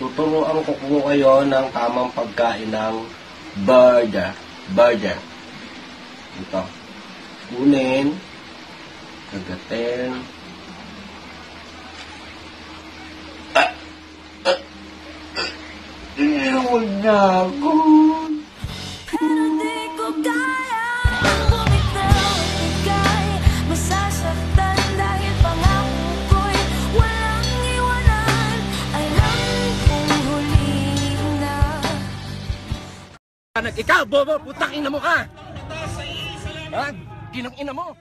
tuturuan ko po kayo ng tamang pagkain ng burger. Burger. Ito. Kunin. Kagatin. Ah! Ah! Ah! Na ako. Anak, ikaw, bobo, putang ina mo ka! Ha? Ginang ina mo!